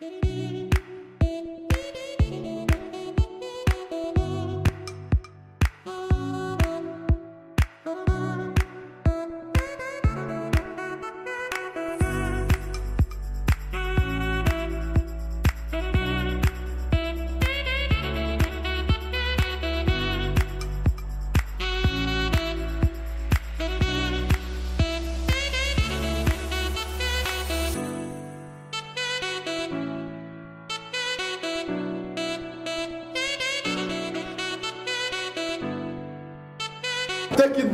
Música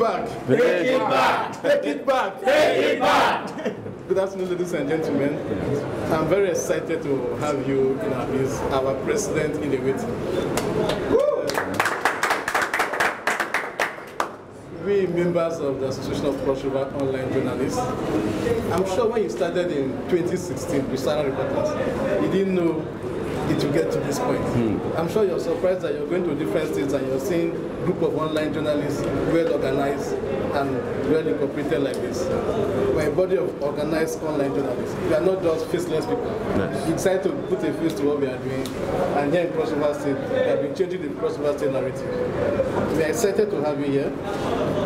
back. Take it back. Take it back. Take it back. Good afternoon, ladies and gentlemen. I'm very excited to have you in our midst, our president in the waiting. We members of the Association of Cross River Online Journalists, I'm sure when you started in 2016 with Sahara Reporters, you didn't know it will get to this point. Hmm. I'm sure you're surprised that you're going to different states and you're seeing group of online journalists well organized and well incorporated like this. We're a body of organized online journalists. We are not just faceless people. Yes. We decided to put a face to what we are doing. And here in Cross River State, we have been changing the Cross River State narrative. We are excited to have you here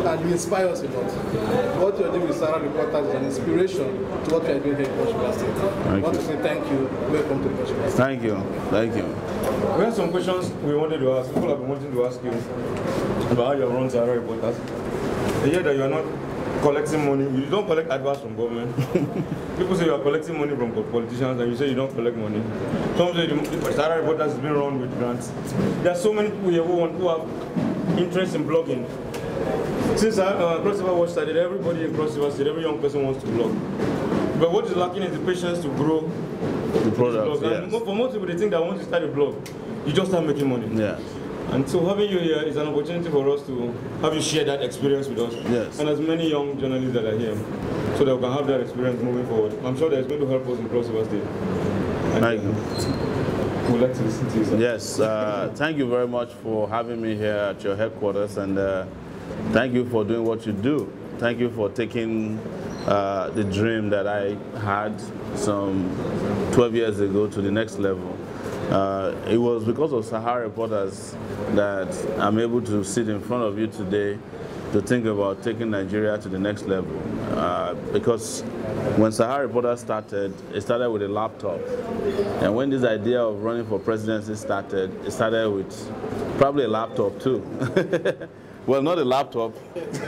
and you inspire us a lot. What you're doing with Sahara Reporters is an inspiration to what we are doing here in Cross River State. I want you. to say thank you. Welcome to Cross River State. Thank you. Thank you. We have some questions we wanted to ask. People have been wanting to ask you about how you run Sahara Reporters. They hear that you are not collecting money. You don't collect advice from government. People say you are collecting money from politicians and you say you don't collect money. Some say the Sahara Reporters has been run with grants. There are so many people here who, want, who have interest in blogging. Since uh, Cross River Watch started, everybody in Cross River State, every young person wants to blog. But what is lacking is the patience to grow The product. Yes. for most people, they think that once you start a blog, you just start making money. Yes. And so having you here is an opportunity for us to have you share that experience with us. Yes. And as many young journalists that are here, so that we can have that experience moving forward. I'm sure that it's going to help us in Cross River State. And, Thank you. uh, We'd like to listen to you, sir. Yes, uh, thank you very much for having me here at your headquarters and uh, thank you for doing what you do. Thank you for taking uh, the dream that I had some 12 years ago to the next level. Uh, it was because of Sahara Reporters that I'm able to sit in front of you today to think about taking Nigeria to the next level. Uh, because when Sahara Reporters started, it started with a laptop. And when this idea of running for presidency started, it started with probably a laptop too. well, not a laptop,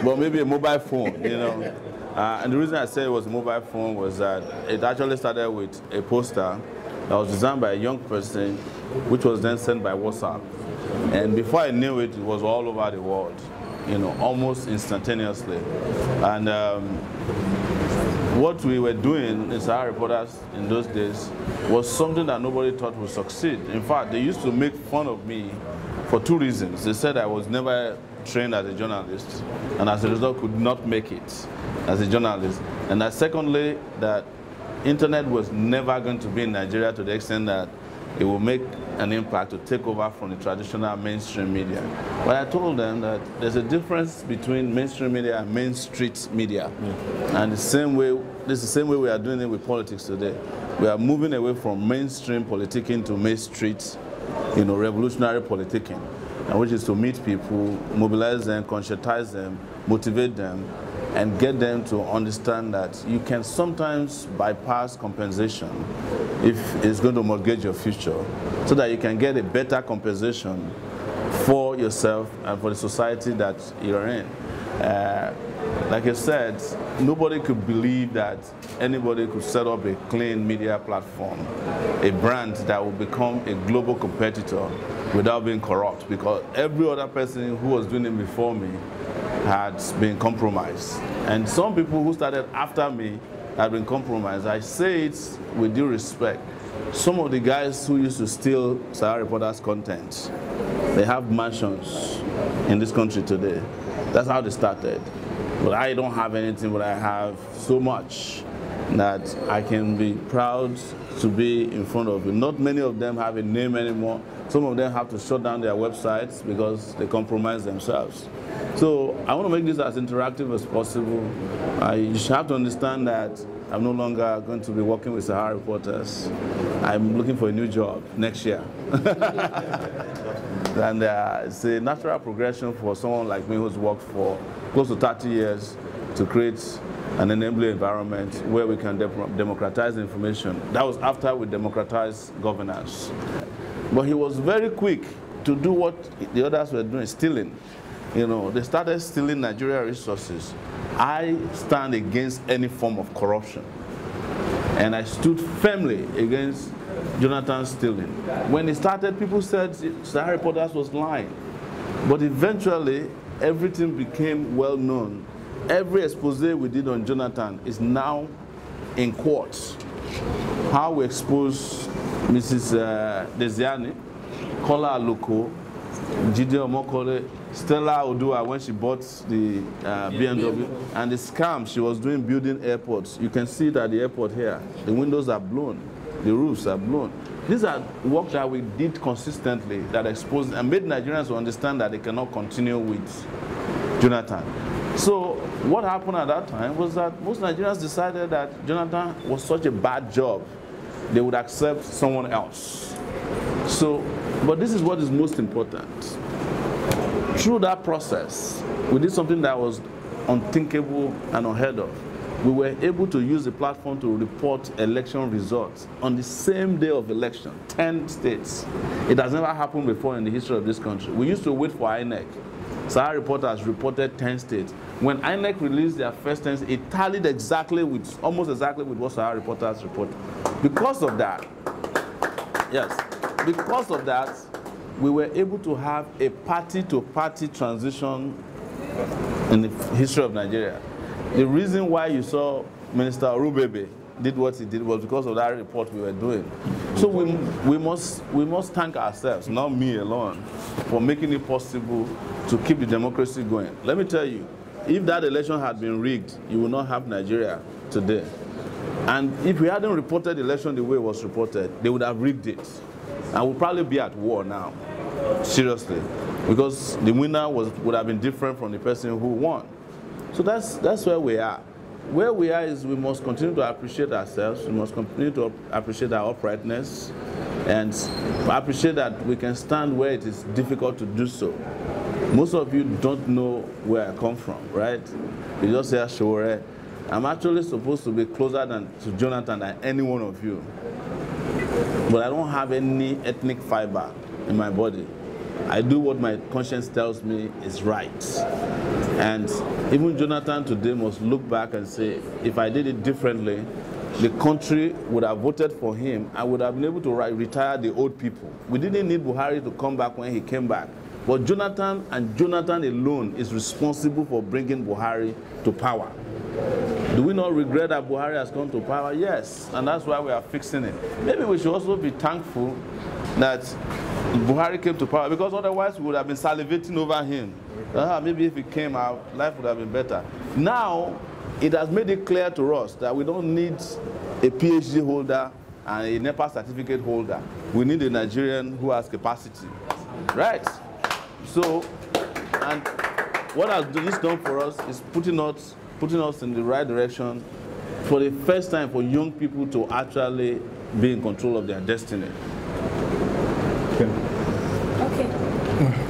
but maybe a mobile phone, you know. Uh, and the reason I said it was a mobile phone was that it actually started with a poster that was designed by a young person, which was then sent by WhatsApp. And before I knew it, it was all over the world, you know, almost instantaneously. And um, what we were doing in Sahara Reporters in those days was something that nobody thought would succeed. In fact, they used to make fun of me for two reasons. They said I was never trained as a journalist, and as a result could not make it as a journalist. And that secondly, that internet was never going to be in Nigeria to the extent that it will make an impact to take over from the traditional mainstream media. But I told them that there's a difference between mainstream media and main street media. And the same way, this is the same way we are doing it with politics today. We are moving away from mainstream politicking to main street, you know, revolutionary politicking, which is to meet people, mobilize them, conscientize them, motivate them, and get them to understand that you can sometimes bypass compensation if it's going to mortgage your future so that you can get a better compensation for yourself and for the society that you're in. Uh, like I said, nobody could believe that anybody could set up a clean media platform, a brand that will become a global competitor without being corrupt because every other person who was doing it before me had been compromised. And some people who started after me had been compromised. I say it with due respect. Some of the guys who used to steal Sahara Reporters content, they have mansions in this country today. That's how they started. But I don't have anything, but I have so much that I can be proud to be in front of you. Not many of them have a name anymore. Some of them have to shut down their websites because they compromise themselves. So I want to make this as interactive as possible. Uh, you have to understand that I'm no longer going to be working with Sahara reporters. I'm looking for a new job next year. and uh, it's a natural progression for someone like me who's worked for close to 30 years to create an enabling environment where we can de democratize information. That was after we democratized governance. But he was very quick to do what the others were doing, stealing. You know, they started stealing Nigeria resources. I stand against any form of corruption. And I stood firmly against Jonathan stealing. When he started, people said Sahara Reporters was lying. But eventually, everything became well known. Every expose we did on Jonathan is now in court. How we expose Mrs. Uh, Desiani, Kola Aloko, Jide Omokore, Stella Odua when she bought the uh, BMW, and the scam she was doing building airports. You can see that the airport here, the windows are blown, the roofs are blown. These are work that we did consistently that exposed and made Nigerians understand that they cannot continue with Jonathan. So what happened at that time was that most Nigerians decided that Jonathan was such a bad job, they would accept someone else. So, but this is what is most important through that process, we did something that was unthinkable and unheard of. We were able to use the platform to report election results on the same day of election, 10 states. It has never happened before in the history of this country. We used to wait for INEC. Sahara reporters reported 10 states. When INEC released their first 10 it tallied exactly with, almost exactly with what Sahara reporters reported. Because of that, yes, because of that, we were able to have a party-to-party -party transition in the history of Nigeria. The reason why you saw Minister Orubebe did what he did was because of that report we were doing. So we, we, must, we must thank ourselves, not me alone, for making it possible to keep the democracy going. Let me tell you, if that election had been rigged, you would not have Nigeria today. And if we hadn't reported the election the way it was reported, they would have rigged it. And we'll probably be at war now. Seriously. Because the winner was, would have been different from the person who won. So that's, that's where we are. Where we are is we must continue to appreciate ourselves. We must continue to appreciate our uprightness and appreciate that we can stand where it is difficult to do so. Most of you don't know where I come from, right? You just say Ashore. I'm actually supposed to be closer than, to Jonathan than any one of you. But I don't have any ethnic fiber in my body. I do what my conscience tells me is right. And even Jonathan today must look back and say, if I did it differently, the country would have voted for him I would have been able to retire the old people. We didn't need Buhari to come back when he came back. But Jonathan and Jonathan alone is responsible for bringing Buhari to power. Do we not regret that Buhari has come to power? Yes, and that's why we are fixing it. Maybe we should also be thankful that Buhari came to power because otherwise we would have been salivating over him. Uh, maybe if he came out, life would have been better. Now, it has made it clear to us that we don't need a PhD holder and a NEPA certificate holder. We need a Nigerian who has capacity. Right? So, and what has this done for us is putting us, putting us in the right direction for the first time for young people to actually be in control of their destiny.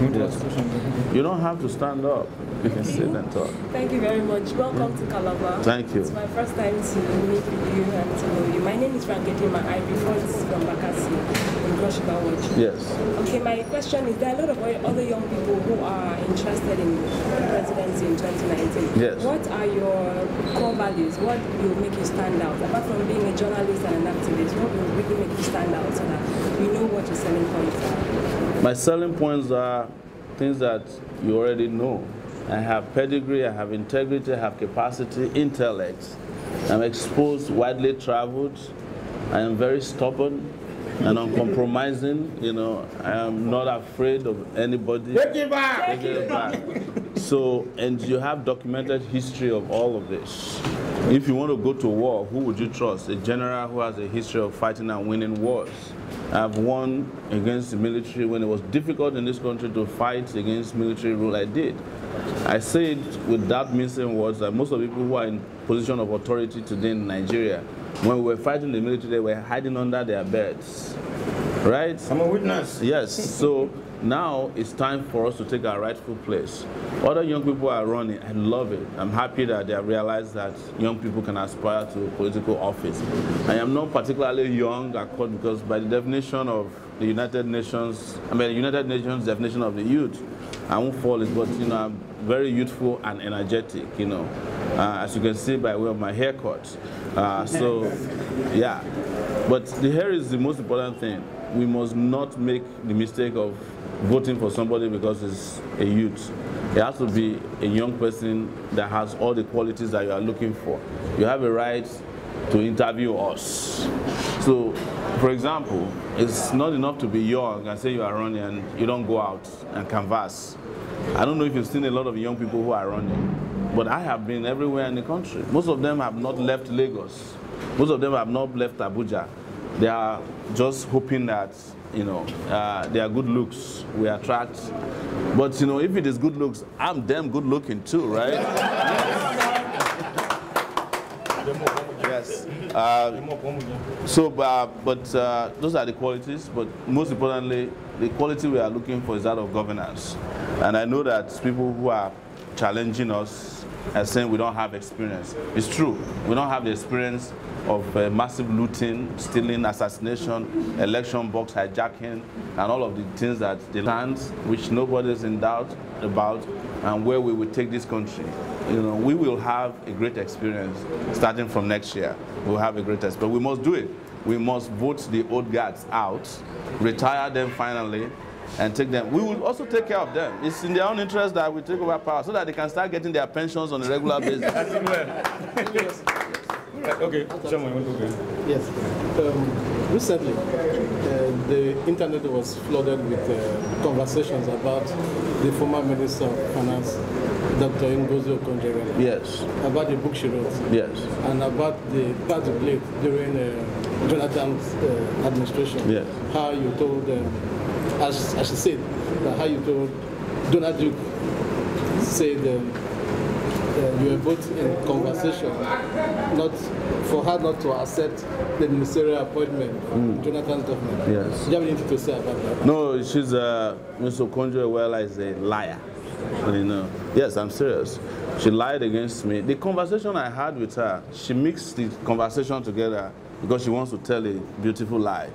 You don't have to stand up. You can sit and talk. Thank you very much. Welcome to Calabar. Thank you. It's my first time to meet with you and to know you. My name is Franketima. I report from Bakassi in Cross River Watch. Yes. Okay, my question is there are a lot of other young people who are interested in the presidency in 2019. Yes. What are your core values? What will make you stand out? Apart from being a journalist and an activist, what will really make you stand out so that we know what your selling points are? My selling points are things that you already know. I have pedigree, I have integrity, I have capacity, intellect. I'm exposed, widely traveled. I am very stubborn and uncompromising. You know, I am not afraid of anybody. Take it back! Take it back. So, and you have documented history of all of this. If you want to go to war, who would you trust? A general who has a history of fighting and winning wars. I've won against the military when it was difficult in this country to fight against military rule. I did. I say it without missing words that most of the people who are in position of authority today in Nigeria, when we were fighting the military, they were hiding under their beds. Right? I'm a witness. Yes. So now it's time for us to take our rightful place. Other young people are running. I love it. I'm happy that they have realized that young people can aspire to political office. I am not particularly young because by the definition of the United Nations, I mean the United Nations definition of the youth, I won't fall it, but you know, I'm very youthful and energetic, you know, uh, as you can see by way of my haircut. Uh, so, yeah. But the hair is the most important thing. We must not make the mistake of voting for somebody because it's a youth. It has to be a young person that has all the qualities that you are looking for. You have a right to interview us. So, for example, it's not enough to be young and say you are running and you don't go out and canvass. I don't know if you've seen a lot of young people who are running, but I have been everywhere in the country. Most of them have not left Lagos. Most of them have not left Abuja. They are just hoping that you know, uh, are good looks we attract. But you know, if it is good looks, I'm damn good looking too, right? yes. Uh, so, uh, but uh, those are the qualities. But most importantly, the quality we are looking for is that of governance. And I know that people who are challenging us and saying we don't have experience. It's true. We don't have the experience of uh, massive looting, stealing, assassination, election box hijacking, and all of the things that the lands which nobody is in doubt about, and where we will take this country. You know, we will have a great experience starting from next year. We'll have a great experience, but we must do it. We must vote the old guards out, retire them finally, and take them. We will also take care of them. It's in their own interest that we take over power so that they can start getting their pensions on a regular basis. Yes. Okay, Chairman, you want to go? Yes. Um, recently, uh, the internet was flooded with uh, conversations about the former Minister of Finance, Dr. Ngozi Okonjo-Iweala. Yes. About the book she wrote. Yes. And about the part you played during uh, Jonathan's uh, administration. Yes. How you told, um, as, as she said, how you told Donald Duke said um, uh, you were both in conversation, not for her not to accept the ministerial appointment mm. Jonathan's government. Yes. Do you have anything to say about that? No, she's uh, Mr. Okonjo-Iweala is a liar. You know. Yes, I'm serious. She lied against me. The conversation I had with her, she mixed the conversation together because she wants to tell a beautiful lie.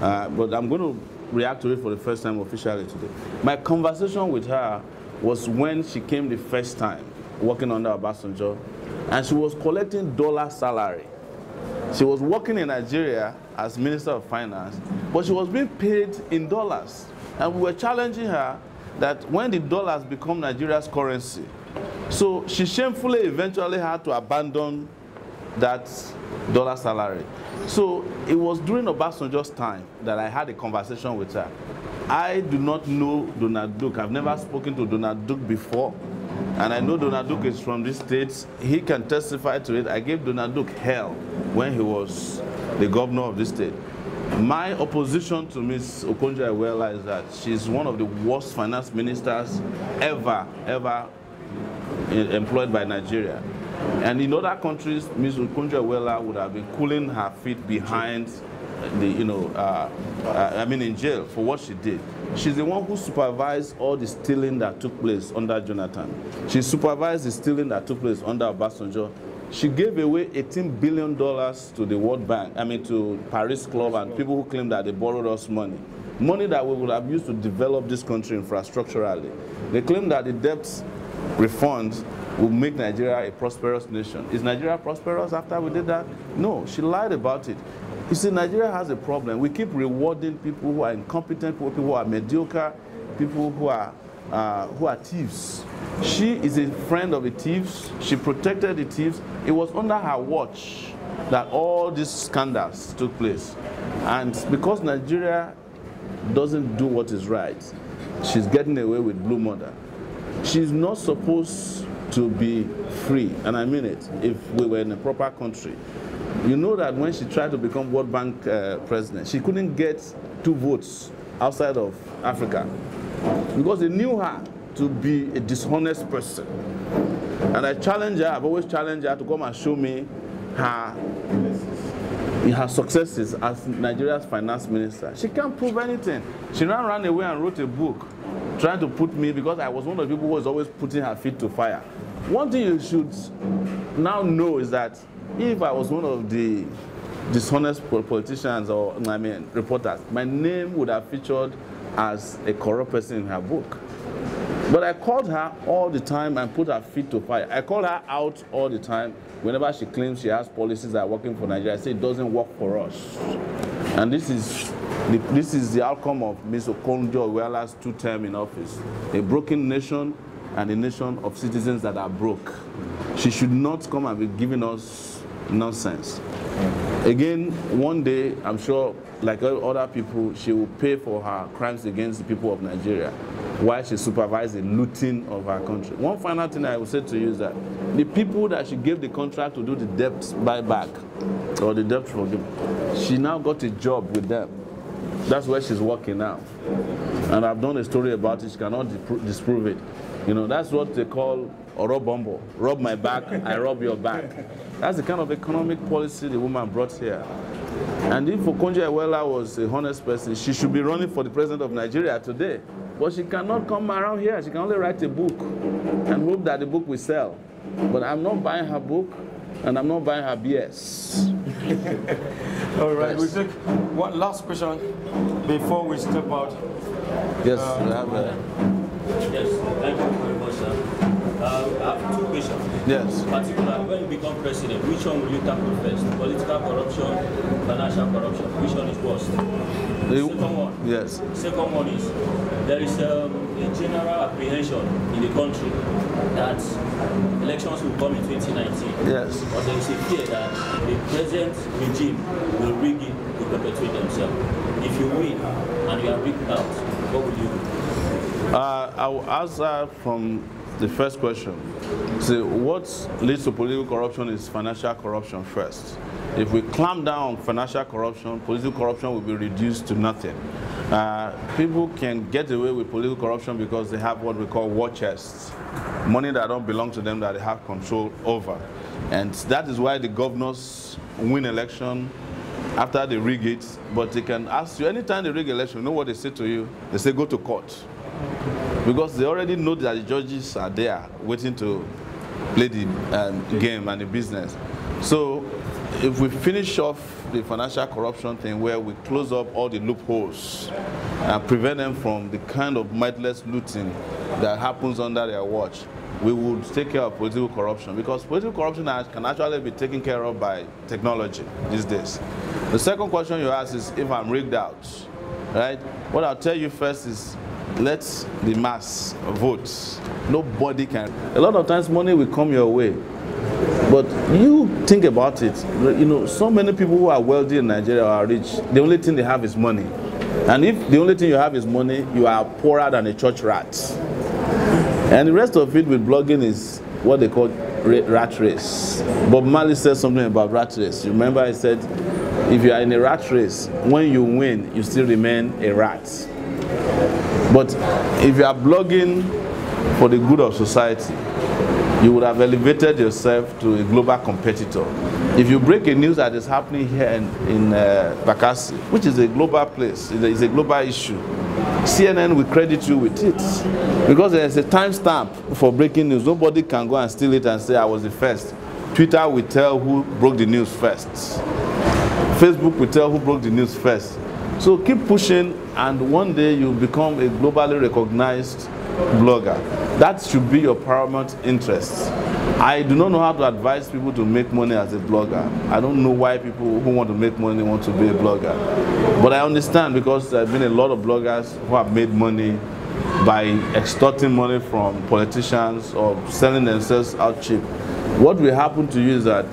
Uh, but I'm going to react to it for the first time officially today. My conversation with her was when she came the first time working under Obasanjo, and she was collecting dollar salary. She was working in Nigeria as Minister of Finance, but she was being paid in dollars. And we were challenging her that when the dollars become Nigeria's currency, so she shamefully eventually had to abandon that dollar salary. So it was during Obasanjo's time that I had a conversation with her. I do not know Donald Duke. I've never spoken to Donald Duke before. And I know Donald Duke is from this state. He can testify to it. I gave Donald Duke hell when he was the governor of this state. My opposition to Ms. Okonjo-Iweala is that she's one of the worst finance ministers ever, ever employed by Nigeria. And in other countries, Ms. Okonjo-Iweala would have been cooling her feet behind the, you know, uh, uh, I mean in jail for what she did. She's the one who supervised all the stealing that took place under Jonathan. She supervised the stealing that took place under Obasanjo. She gave away $18 billion to the World Bank, I mean to Paris Club and people who claim that they borrowed us money. Money that we would have used to develop this country infrastructurally. They claim that the debt refund will make Nigeria a prosperous nation. Is Nigeria prosperous after we did that? No, she lied about it. You see, Nigeria has a problem. We keep rewarding people who are incompetent, people who are mediocre, people who are, uh, who are thieves. She is a friend of the thieves. She protected the thieves. It was under her watch that all these scandals took place. And because Nigeria doesn't do what is right, she's getting away with blue murder. She's not supposed to be free, and I mean it, if we were in a proper country. You know that when she tried to become World Bank uh, president, she couldn't get two votes outside of Africa because they knew her to be a dishonest person. And I challenge her, I've always challenged her to come and show me her, her successes as Nigeria's finance minister. She can't prove anything. She ran, ran away and wrote a book trying to put me, because I was one of the people who was always putting her feet to fire. One thing you should now know is that if I was one of the dishonest politicians or, I mean, reporters, my name would have featured as a corrupt person in her book. But I called her all the time and put her feet to fire. I called her out all the time whenever she claims she has policies that are working for Nigeria. I say it doesn't work for us. And this is the, this is the outcome of Ms. Okonjo-Iweala's two term in office. A broken nation and a nation of citizens that are broke. She should not come and be giving us nonsense. Again, one day, I'm sure, like other people, she will pay for her crimes against the people of Nigeria while she supervised the looting of our country. One final thing I will say to you is that the people that she gave the contract to do the debt buyback or the debt forgiveness, she now got a job with them. That's where she's working now. And I've done a story about it. She cannot disprove it. You know, that's what they call Oro Bombo. Rub my back, I rub your back. That's the kind of economic policy the woman brought here. And if Okonjo-Iweala was a honest person, she should be running for the president of Nigeria today. But she cannot come around here. She can only write a book and hope that the book will sell. But I'm not buying her book and I'm not buying her BS. All right, yes. we take one last question before we step out. Yes, uh, we have a... Yes, thank you very much, sir. Uh, I have two questions. Yes. Particularly, when you become president, which one will you tackle first? Political corruption, financial corruption? Which one is worse? The second one. Yes. Second one is there is um, a general apprehension in the country that elections will come in 2019. Yes. But there is a fear that the present regime will rig it to perpetuate themselves. If you win and you are rigged out, what will you do? Uh, I will answer from the first question. See, what leads to political corruption is financial corruption first. If we clamp down on financial corruption, political corruption will be reduced to nothing. Uh, people can get away with political corruption because they have what we call war chests, money that don't belong to them that they have control over. And that is why the governors win election after they rig it, but they can ask you, anytime they rig election, you know what they say to you? They say, go to court. Because they already know that the judges are there waiting to play the um, game and the business. So if we finish off the financial corruption thing where we close up all the loopholes and prevent them from the kind of mindless looting that happens under their watch, we would take care of political corruption because political corruption can actually be taken care of by technology these days. The second question you ask is if I'm rigged out, right? What I'll tell you first is let the mass vote. Nobody can. A lot of times money will come your way. But you think about it, you know, so many people who are wealthy in Nigeria are rich, the only thing they have is money. And if the only thing you have is money, you are poorer than a church rat. And the rest of it with blogging is what they call rat race. Bob Marley said something about rat race. You remember I said, if you are in a rat race, when you win, you still remain a rat. But if you are blogging for the good of society, you would have elevated yourself to a global competitor. If you break a news that is happening here in, in uh, Bakassi, which is a global place, it's a global issue, CNN will credit you with it. Because there's a timestamp for breaking news. Nobody can go and steal it and say, I was the first. Twitter will tell who broke the news first. Facebook will tell who broke the news first. So keep pushing, and one day you'll become a globally recognized blogger. That should be your paramount interest. I do not know how to advise people to make money as a blogger. I don't know why people who want to make money want to be a blogger. But I understand because there have been a lot of bloggers who have made money by extorting money from politicians or selling themselves out cheap. What will happen to you is that,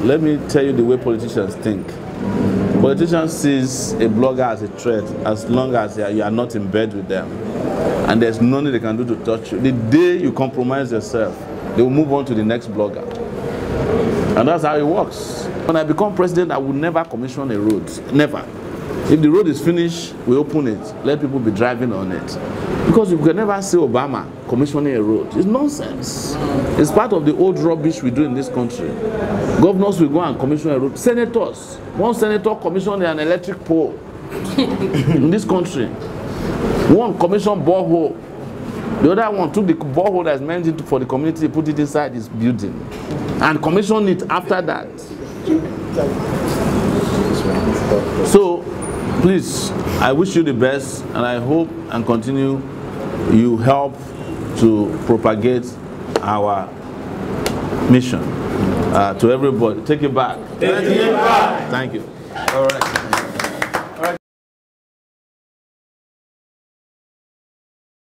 let me tell you the way politicians think. Politicians sees a blogger as a threat as long as you are not in bed with them. And there's nothing they can do to touch you. The day you compromise yourself, they will move on to the next blogger. And that's how it works. When I become president, I will never commission a road. Never. If the road is finished, we open it. Let people be driving on it. Because you can never see Obama commissioning a road. It's nonsense. It's part of the old rubbish we do in this country. Governors will go and commission a road. Senators. One senator commissioned an electric pole in this country. One commissioned borehole. The other one took the borehole that's meant it for the community, put it inside his building, and commissioned it after that. So, please, I wish you the best, and I hope and continue you help to propagate our mission uh, to everybody. Take it back. Take it back. Thank you. All right.